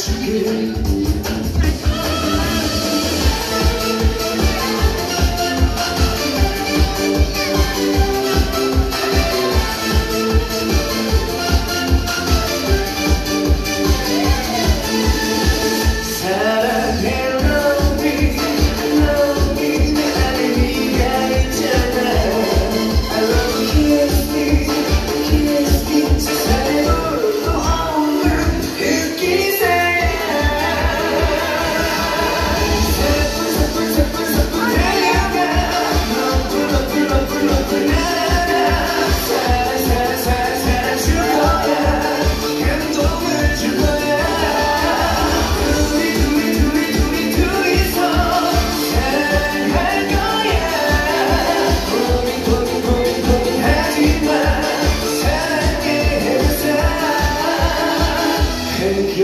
she did.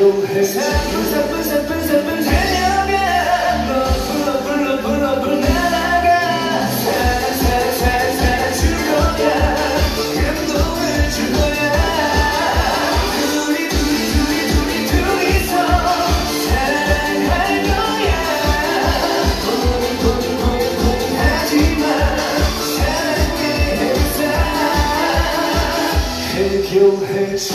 그 해결해지